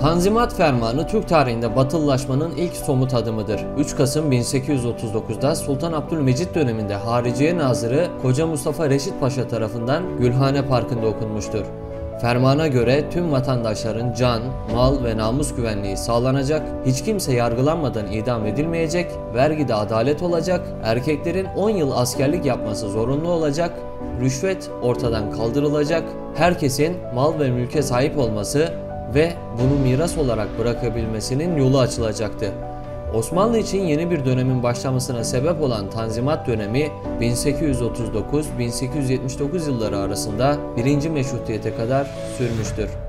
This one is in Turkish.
Tanzimat Fermanı Türk tarihinde batılılaşmanın ilk somut adımıdır. 3 Kasım 1839'da Sultan Abdülmecit döneminde Hariciye Nazırı Koca Mustafa Reşit Paşa tarafından Gülhane Parkı'nda okunmuştur. Fermana göre tüm vatandaşların can, mal ve namus güvenliği sağlanacak, hiç kimse yargılanmadan idam edilmeyecek, vergide adalet olacak, erkeklerin 10 yıl askerlik yapması zorunlu olacak, rüşvet ortadan kaldırılacak, herkesin mal ve mülke sahip olması ve bunu miras olarak bırakabilmesinin yolu açılacaktı. Osmanlı için yeni bir dönemin başlamasına sebep olan Tanzimat dönemi 1839-1879 yılları arasında 1. Meşrutiyete kadar sürmüştür.